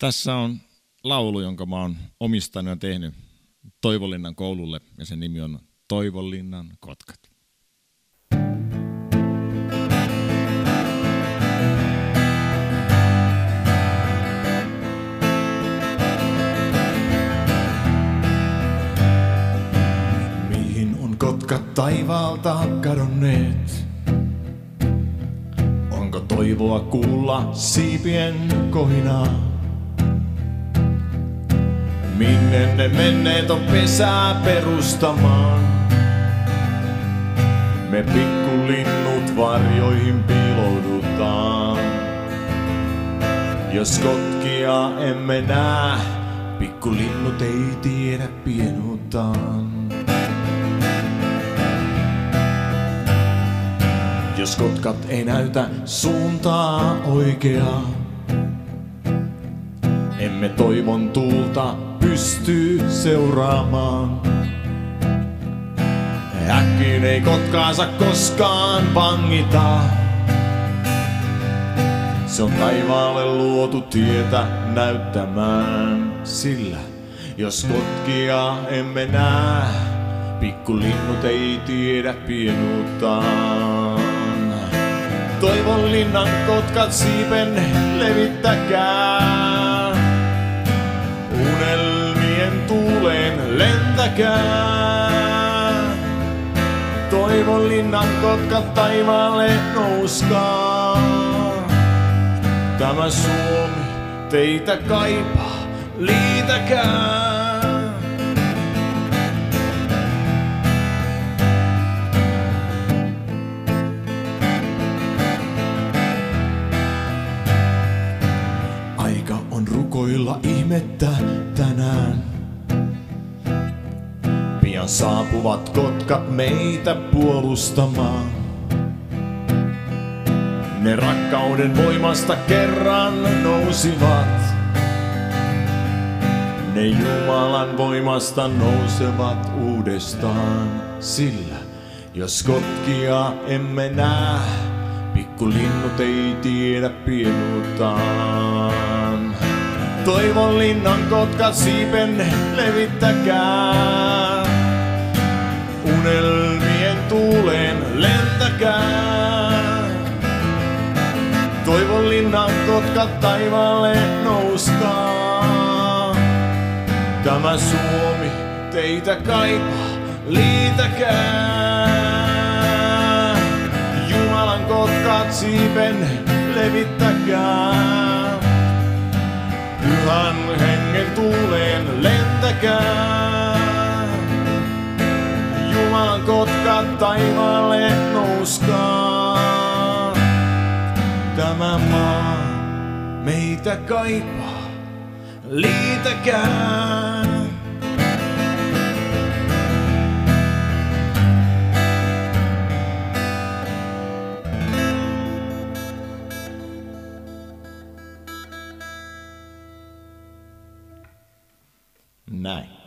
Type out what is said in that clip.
Tässä on laulu, jonka mä oon omistanut ja tehnyt Toivolinnan koululle ja sen nimi on Toivolinnan kotkat. Mihin on kotkat taivaalta kadonneet? Onko toivoa kuulla siipien kohinaa? Minne ne menneet on pesää perustamaan? Me pikkulinnut varjoihin piiloudutaan. Jos kotkia emme näe, pikkulinnut ei tiedä pienuuttaan. Jos kotkat ei näytä suuntaa oikeaa, emme toivon tuulta pysty seuraamaan. Äkkiin ei kotkaansa koskaan vangita. Se on taivaalle luotu tietä näyttämään, sillä jos kotkia emme näe, pikkulinnut ei tiedä pienuuttaan. Toivon linnan kotkat siipen levittäkää, lentäkää. Toivon linnan kotkat taivaalle nouskaa. Tämä Suomi teitä kaipaa, liitäkää. Aika on rukoilla ihmettä tänään. Pian saapuvat kotkat meitä puolustamaan. Ne rakkauden voimasta kerran nousivat. Ne Jumalan voimasta nousevat uudestaan. Sillä jos kotkia emme näe, pikkulinnut ei tiedä pienuuttaan. Toivon linnan kotkat siipen levittäkää. Toivon linnan kotkat taivaalle nouskaa. Tämä Suomi teitä kaipaa, liitäkää. Jumalan kotkat siipen levittäkää. Pyhän hengen tuuleen lentäkää. Jumalan kotkat taivaalle nouskaa. Meitä kaipaa, liitäkää. Näin.